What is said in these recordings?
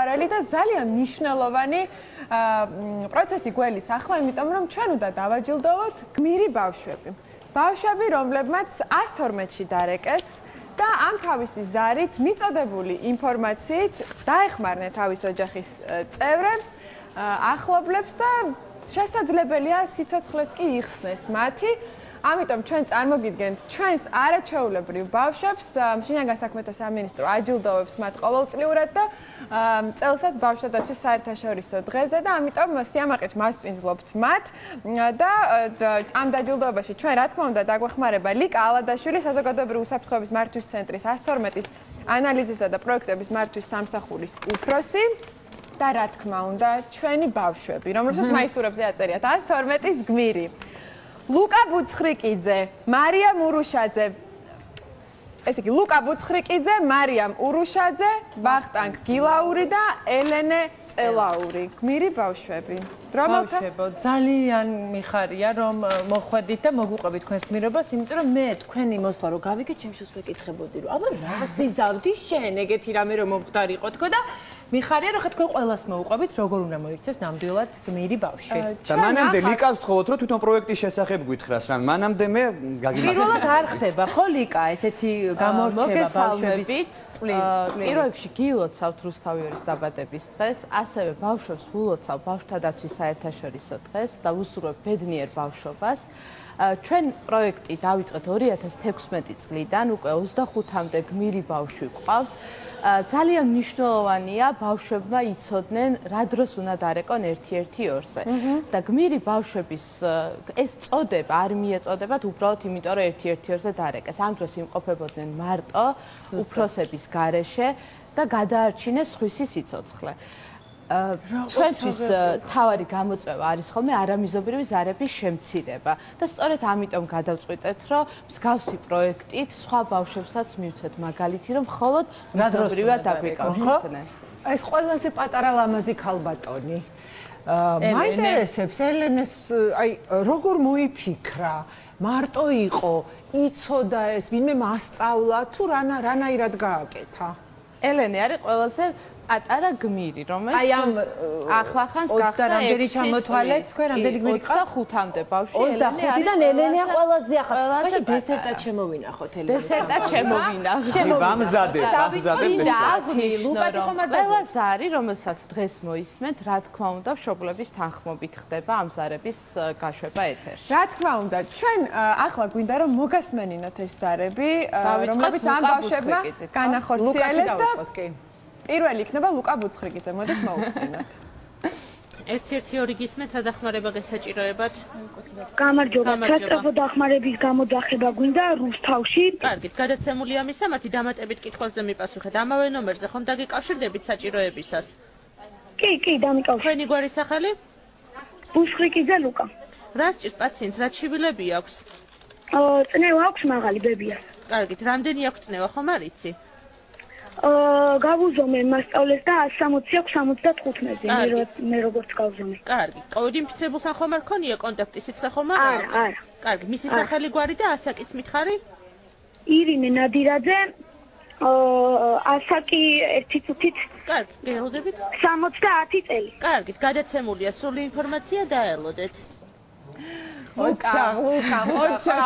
მოყვარელი და ძალიან მნიშვნელოვანი პროცესი გველის ახლა, იმიტომ რომ ჩვენ უნდა დავაჯილდოვოთ გმირი ბავშვები. ბავშვები, რომლებმაც 112-ში დარეკეს და ამ თავისი ზარით მიწოდებული ინფორმაციით დაეხმარნენ თავის ოჯახის წევრებს, ახლობლებს და შესაძლებელია სიცოცხლეც კი იხსნეს მათი. ამიტომ ჩვენ წარმოგიდგენთ ჩვენს არაჩვეულებრივ ბავშვებს, შინაგან გასაქმეთა სამინისტრო აჯილდოვებს მათ ყოველწლიურად და წელსაც ბავშვთა დაცვის საერთაშორისო დღეზე და ამიტომ სიამაყით მასპინძლობთ მათ. და ამ დაჯილდოებაში ჩვენ რა თქმა უნდა დაგვეხმარება ლიკა ალადაშვილი საზოგადოებრივი უსაფრთხოების მართვის ცენტრის 112-ის ანალიზისა და პროექტების მართვის სამსახურის უფროსი. და რა თქმა უნდა ჩვენი ბავშვები რომლებსაც მაისურებზე აწერიათ 112-ის გმირი ლუკა ბუცხრიკიძე, მარიამ ურუშაძე. ესე იგი, ლუკა ბუცხრიკიძე, მარიამ ურუშაძე, ბახტანგ გილაური და ელენე წელაური. გმირი ბავშვები. ბავშვებო, ძალიან მიხარია რომ მოხვედით და მოგუყვებით თქვენს გმირობას, იმიტომ რომ მე თქვენი მოსვლა რო გავიგე, ჩემს შუს ვეკითხებოდი რომ აბა რა სიზავდი შენ ეგეთი რამე რომ მომხდარიყო თქო და მიხარია რომ ხა თქვენ ყოველას მოუყვებით როგორ უნდა მოიქცეს ნამდვილად გმირი ბავშვი? და მანამდე ლიკავს თხოვოთ რომ თვითონ პროექტის შესახებ გითხრას რა მანამდე მე გაგიმართება პირველად არ ხდება ხო ლიკა ესეთი გამორჩება ბავშვების პირველ რიგში გილოცავთ რუსთავიერის დაბადების დღეს ასევე ბავშვებს ვულოცავ ბავშვთა დაცვის საერთაშორისო დღეს და ვუსურვებ ბედნიერ ბავშვობას ჩვენ პროექტი დავიწყეთ 2016 წლიდან, უკვე 25-მდე გმირი ბავშვი გვყავს. ძალიან მნიშვნელოვანია ბავშვებმა იცოდნენ რა დროს უნდა დარეკონ 1-1-2-ზე. და გმირი ბავშვების ეს წოდება არ მიეწოდებათ უბრალოდ იმიტომ, რომ 1-1-2-ზე დარეკეს. ამ დროს იმყოფებოდნენ მარტო უფროსების გარეშე და გადაარჩინეს სხვისი სიცოცხლე. ჩვენთვის თავარი გამოწვევა არის ხოლმე არამიზობრივი ზარების შემცირება. და სწორედ ამიტომ გადავწყვიტეთ რომ მსგავსი პროექტით სხვა ბავშვებსაც მივცეთ მაგალითი რომ მხოლოდ მიზობრივად დაგვიკავშირდნენ ეს ყველაზე პატარა ლამაზი ქალბატონი. მაინტერესებს ელენეს აი როგორ მოიფიქრა მარტო იყო იცოდა ეს ვინმე მასწავლა თუ რანა რანაირად გააკეთა? ელენე არის ყველაზე პატარა გმირი, რომელიც აი ამ ახლახანს გახდა რამდენი ჩამოთვალეთ, თქვენ რამდენი გმირი ყავთ? 25-მდე ბავშვი ელენე. 25-დან ელენეა ყველაზე ახალ. ბავშვი დესერტად შემოვინახოთ ელენე. დესერტად შემოვინახოთ. ბამზადე, ბამზადე დესერტი. ლუკატი ხომ არ ყველა ზარი, რომელსაც დღეს მოისმენთ, რა თქმა უნდა, შობლების თანხმობით ხდება ამ ზარების გაშვება ეთერში. რა თქმა უნდა, ჩვენ ახლა გვინდა რომ მოგასმენინოთ ეს ზარები, რომლებიც ამ ბავშვებმა განახორციელეს და პირველი იქნება ლუკა ბუცხრიკიძე, მოდით მოусმინოთ. 1-1-2 გისმენთ ადახმარება გასაჭიროებად. გამარჯობა, სასწრაფო დახმარების გამოდახება გვინდა რუსთავში. კარგით, გადაცემული ამისა, მათი დამატებით კითხვებზე მიპასუხეთ. ამავე ნომერზე ხომ დაგიკავშირდებით საჭიროებისას? კი, კი, დამიკავშირე. თქვენი გვარი სახელი? ბუცხრიკიძე ლუკა. რა სჭირს პაციენტს, რა ჩივილები აქვს? აა, წნევა აქვს მაღალი ბებია. კარგით, რამდენი აქვს წნევა, ხომ არ იცი? აა გავუზომე მასწავლეს და 160 აქვს 75-ზე მე როგორც გავუზომე. კარგი. კოდი ინფიცებულთან ხომ არ ქონია კონტაქტი სიცხე ხომ არ აქვს? არა, არა. კარგი. მისი სახელი გვარი და ასაკიც მითხარი? ირინე ნადირაძე. აა ასაკი ერთი წუთით. კარგი. გეღოდებით? 70 წელი. კარგი. გადაცემულია სრული ინფორმაცია დაელოდეთ. ოჩა, ოჩა, ოჩა.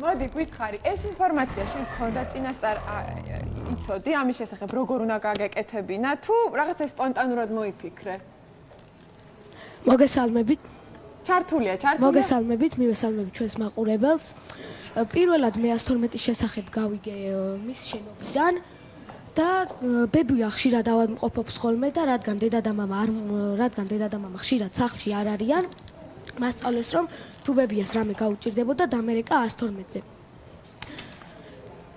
მოდი გითხარი, ეს ინფორმაცია შენ გქონდა წინასწარ ვიცოდი ამის შესახებ, როგორ უნდა გაგეკეთებინა თუ რაღაცა სპონტანურად მოიფიქრე. მოგესალმებით. ჩართულია, ჩართულია. მოგესალმებით, მივესალმებით ჩვენს მაყურებელს. პირველად მე 112 შესახებ გავიგე მის შენობიდან და ბებია ხშირად ავადმყოფობს ხოლმე და რადგან დედა და მამა არ რადგან დედა და მამა ხშირად სახლში არ არიან, მასწავლეს რომ თუ ბებიას რამე გაუჭირდებოდა და ამერიკა 112-ზე.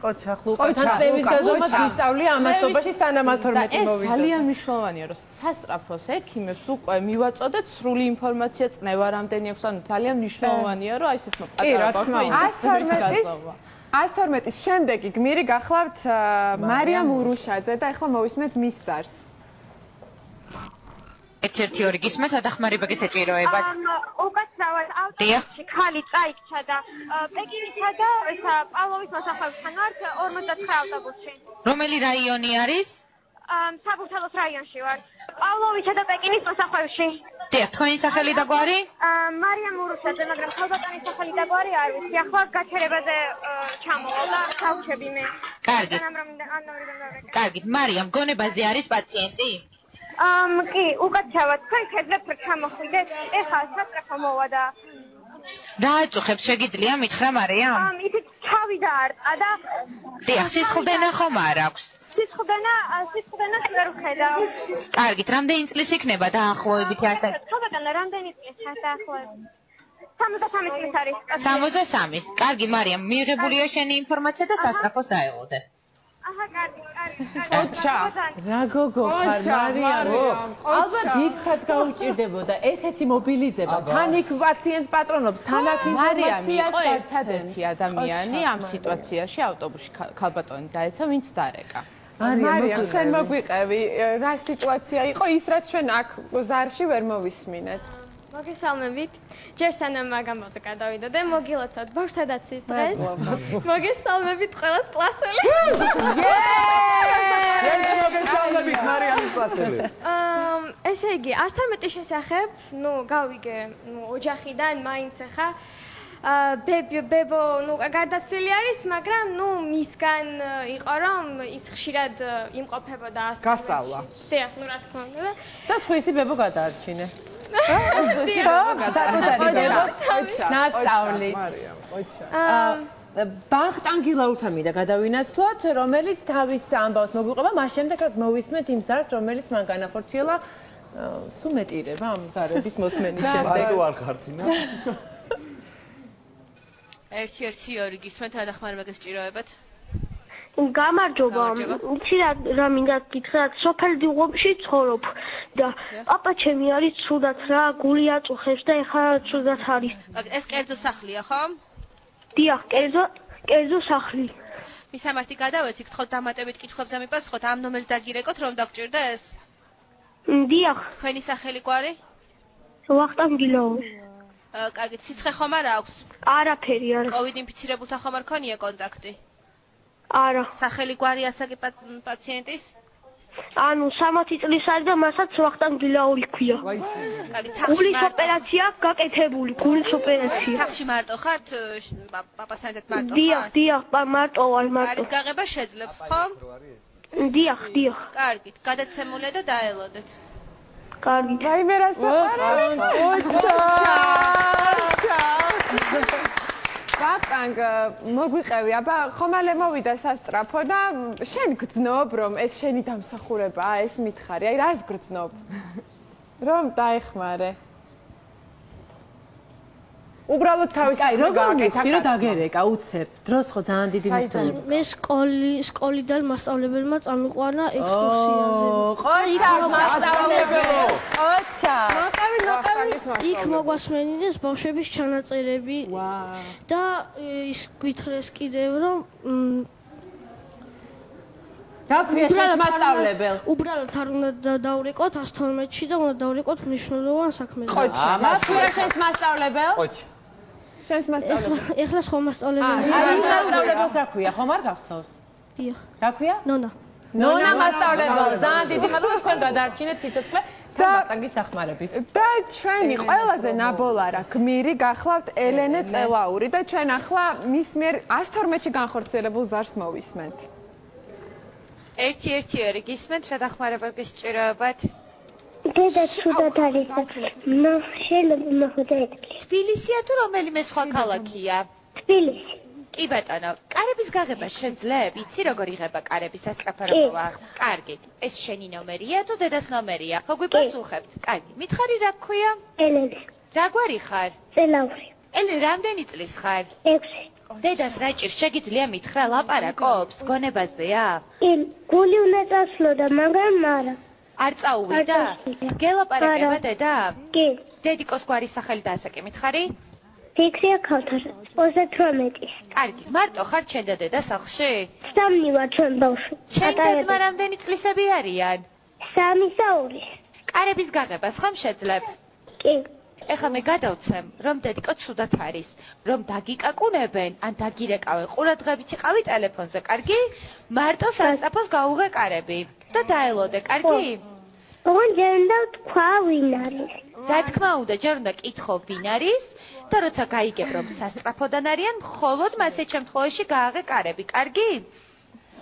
კოჩა ხლუკა თანხების გაზომად ისწავლია ამასობაში სანამ 112 მოვიდა. ეს ძალიან მნიშვნელოვანია რომ სასწრაფოს ექიმებს უკვე მივაწოდეთ სრული ინფორმაცია წნევა რამდენი აქვს ანუ ძალიან მნიშვნელოვანია რომ აი ესეთ მოპატარა ბავშვი იცის ის გაზომა. 112-ის შემდეგი გმირი გახლავთ მარიამ ურუშაძე და ახლა მოვისმენთ მის ზარს. 1-1-2 გისმენთ ადახმარება გესაჭიროებად. უკაცრავად ავტოში ხალი წაიქცა და პეკინისა და ესა პავლოვის მოსახლეობთან ვართ 59 ავტობუსში. რომელი რაიონი არის? საბურთალოს რაიონში ვარ. პავლოვიჩა და პეკინის მოსახვევში. დიახ, თქვენი სახელი და გვარი? მარიამ ურუშაძე, მაგრამ ქალბატონის სახელი და გვარი არ ვიცი. ახლა გაჩერებაზე ჩამოვალ და გავჩები მე. კარგი. კარგი. კარგი, მარიამ, გონებაზე არის პაციენტი? ამ კი, უკაცრავად, თქვენ ქეძლებთ ჩამოხვიდეთ. ეხლა სასწრაფო მოვა და რა აწუხებს შეგიძლია მითხრა მარიამ? ამ ისიც ჩავი დაარტყა და დიახ, სისხლდენა ხომ არ აქვს? სისხლდენა, სისხლდენა ვერ ვხედავ. კარგით, რამდენი წლის იქნება დაახლოებით ასე? ხობატანა, რამდენი წლის დაახლოებით? 63 წლის არის. 63. კარგი, მარიამ, მიიღებულია შენი ინფორმაცია და სასწრაფოს დაელოდე. აჰა, კარგი, კარგი. ოჩა. რა გოგო ხარ მარიამ? ალბათ დიდსაც გაუჭირდებოდა ესეთი მობილიზება. თან იქ პაციენტს პატრონობს, თან აქ მარიამი იყო ერთადერთი ადამიანი ამ სიტუაციაში ავტობუსში ქალბატონი დაეცა, ვინც დარეკა. მარიამ, შენ მოგვიყევი, რა სიტუაცია იყო ის რაც ჩვენ აქ ზარში ვერ მოვისმინეთ. მოგესალმებით. ჯერ სანამ მაგამბოზე გადავიდოდე, მოგილოცავთ ბავშვთა დაცვის დღეს. მოგესალმებით ყველას კლასელი. შენს მოგესალმებით მარიამის კლასელი. აა ესე იგი 112 შესახებ, ნუ გავიგე, ნუ ოჯახიდან მაინც ახლა აა ბებო ბებო ნუ გარდაცვლილი არის, მაგრამ ნუ მისგან იყო რომ ის ხშირად იმყოფებოდა 112. გასწავლა. დიახ, ნუ რა თქმა უნდა. და სხვისი ბებო გადაარჩინე. ნაცავლი. მარიამ, ოჩა. ბახტანგილაურთან მინდა გადავინაცვლოთ, რომელიც თავის ამბავს მოგვიყვება, მას შემდეგ რაც მოვისმენთ იმ ზარს, რომელიც მან განახორციელა სუმეტირება ამ ზარების მოსმენის შემდეგ. ბატო არ ხართინა. 1-1-2 გისმენთ რა დახმარება გესჭიროებათ? გამარჯობა. იცი რა რა მინდა გითხრა, სოფელ დიღომში ცხოვრობ და პაპა ჩემი არის ცუდად რა, გული აწუხებს და ეხლა ცუდად არის. ეს კერძო სახლია, ხო? დიახ, კერძო კერძო სახლი. მისამართი გადავეცი, გთხოვთ დამატებით კითხვებზე მიპასუხოთ, ამ ნომერს დაგირეკოთ, რომ დაგჭირდეს? დიახ. თქვენი სახელი გვარი? ვახტანგილაო. აა, კარგი, სიცხე ხომ არ აქვს? არაფერი არ. კოვიდ ინფიცირებულთან ხომ არ ქონია კონტაქტი? არა. სახელი გვარი ასაკი პაციენტის? ანუ 60 წლის არის და მასაც ვახტანგილაური ქვია. კარგი, სახში გულის ოპერაცია გაკეთებული, გულის ოპერაცია. სახში მარტო ხართ? პაპასთან ერთად მარტო ხარ? დიახ, დიახ, მარტო ვარ, მარტო. არის გაღება შეძლებს, ხო? დიახ, დიახ. კარგით, გადაცემულია და დაელოდეთ. კარგი. რაიმე რა საყარელი. ოჩა. ბატანგ მოგვიყევი, აბა ხომალე მოვიდა სასტრაფო და შენ გძნობ რომ ეს შენი დამსახურებაა, ეს მითხარი. აი რას გძნობ? რომ დაეხმარე. უბრალოდ თავის აი როგორ მიხდი რომ დაგერეკა? უცებ. დროს ხო ძალიან დიდი მისდევს მე სკოლი სკოლიდან მასწავლებელმა წამიყვანა ექსკურსიაზე. ყოჩა მასწავლებელო ყოჩა. მოყევი მოყევი იქ მოგვასმენინეს ბავშვების ჩანაწერები. და ის გითხრეს კიდევ რომ რა ქვია შენ მასწავლებელს? უბრალოდ არ უნდა დავრეკოთ 112-ში და უნდა დავრეკოთ მნიშვნელოვან საქმეზე. ყოჩა, რა ქვია შენ მასწავლებელს? ყოჩა. შენს მასწავლებელს. ეხლა სხვა მასწავლებელი. აი, ის მასწავლებელს რა ქვია? ხომ არ გახსოვს? დიახ. რა ქვია? ნონა. ნონა მასწავლებელს. ძალიან დიდი მადლობა თქვენ გადაარჩინეთ სიცოცხლე. და ბატანგის დახმარებით. და ჩვენი ყველაზე ნაბოლარა გმირი გახლავთ ელენე წელაური და ჩვენ ახლა მის მიერ 112-ში განხორციელებულ ზარს მოვისმენთ. 1-1-2 გისმენთ რა დახმარება გესჭიროებათ? დედა ცუდად არის. ნო, შეიძლება მოხდა ეთქი. თბილისია თუ რომელიმე სხვა ქალაქია? თბილისი. კი ბატონო, კარების გაღება შეძლებ? იცი როგორ იღება კარების სასწრაფოება? კარგი. ეს შენი ნომერია თუ დედას ნომერია? ხო გვიპასუხებთ? კარგი. მითხარი რა გქვია? ელენე. რა გვარი ხარ? წელაური. ელენე, რამდენი წლის ხარ? 6. დედას რა ჭირს? შეგიძლია მითხრა ლაპარაკობს გონებაზეა? კი, გული უნდა წასვლოდა, მაგრამ არა. არ წაუვიდა? გელაპარაკება დედა? კი. დედიკოს გვარი სახელი და ასაკი მითხარი? ფიქრია ქალთარ 38. კარგი, მარტო ხარ ჩვენ და დედა სახლში? სამნი ვარ ჩვენ ბავშვი. და რამდენი წლისები არიან? სამი და ორი. კარების გაღებას ხომ შეძლებ? კი. ეხლა მე გადავცემ, რომ დედიკო ცუდად არის, რომ დაგიკაკუნებენ, ან დაგირეკავენ. ყურადღებით იყავი ტელეფონზე, კარგი? მარტო სასწაფოს გაუღე კარები. და დაელოდე, კარგი? ოღონ ჯერ უნდა თქვა ვინ არის. რა თქმა უნდა, ჯერ უნდა კითხო ვინ არის და როცა გაიგებ რომ სასტრაფოდან არიან, მხოლოდ მასეთ შემთხვევაში გააღე კარები, კარგი?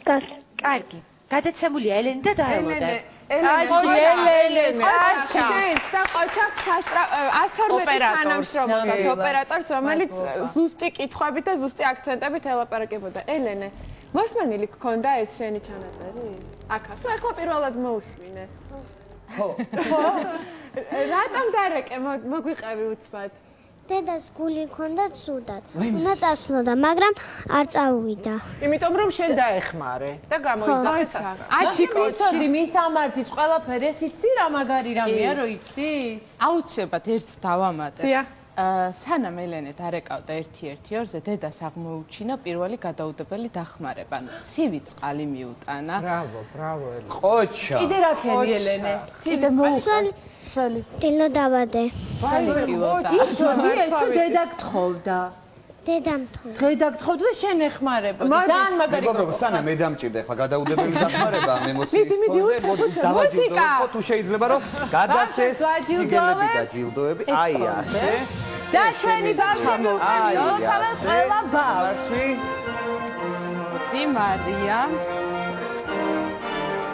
კარგი. კარგი. გადაცემულია ელენი და დაელოდე. ელენე, ელენე, ყოჩა. და ყოჩა 112 თანამშრომელს, ოპერატორს, რომელიც ზუსტი კითხვებით და ზუსტი აქცენტებით ელაპარაკებოდა. ელენე, მოსმენილი გქონდა ეს შენი ჩანაწერი? აქ ახლა ახლა პირველად მოусმინე. ხო. ხო. რატომ დარეკე მოგვიყევი უცბად? დედას გული ქონდა ცუდად. უნდა წასვლოდა, მაგრამ არ წავიდა. იმიტომ რომ შენ დაეხმარე და გამოიძახე სასწრაფო. აჩიკო, ცოდი მის ამართიც ყველაფერი ეს იცი რა მაგარი რამეა რო იცი? აუცილებლად ერთს დავამატე. დიახ. სანამ ელენე დარეკავდა 1-1-2-ზე დედას აღმოუჩინა პირველი გადაუდებელი დახმარება. ცივი წყალი მიუტანა. ბრავო, ბრავო ელენე. ყოჩა. კიდე რა ქენი ელენე? კიდე მოუხალი. სველი. დილო დავადე. იცოდი ეს თუ დედა გთხოვდა. დედამ თხოვდა. დედა გთხოვდა და შენ ეხმარებოდი. ძალიან მაგარი მეგობრებო, სანამ მე დამჭირდა ახლა გადაუდებელი დახმარება ამ ემოციის ფონზე, მოდი დავაჯილდო, ხო თუ შეიძლება რომ გადაცეს სიგელები და ჯილდოები, აი ასე. და ჩვენი ბავშვები მოწამეთ ყველა ბავშვს. დი მარია.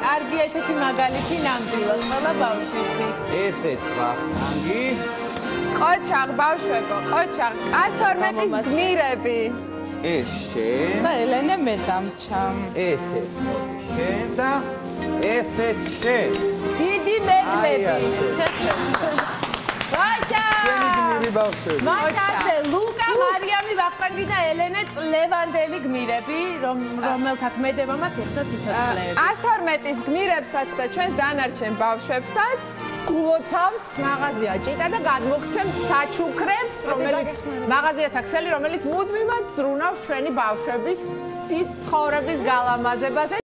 კარგი ესეთი მაგალითი ნამდვილად ყველა ბავშვისთვის. ესეც ვახტანგი. ყოჩაღ ბავშვებო, ყოჩაღ 112-ის გმირები. ეს შენ და ელენე მე დამჩამ. ესეც მოდი შენ და ესეც შენ. დიდი მეგლები. ვაშა! გმირი ბავშვები. ვაშა, ლუკა, მარიამი, ვახტანგი და ელენე წლევანდელი გმირები, რომ რომელთა ქმედებამაც ერთად სიცოცხლეები. 112-ის გმირებსაც და ჩვენს დანარჩენ ბავშვებსაც გულოცავს მაღაზია ჭიტა და გადმოგცემთ საჩუქრებს, რომელიც მაღაზიათა ქსელი, რომელიც მუდმივად ზრუნავს ჩვენი ბავშვების სიცხოვრების გალამაზებაზე.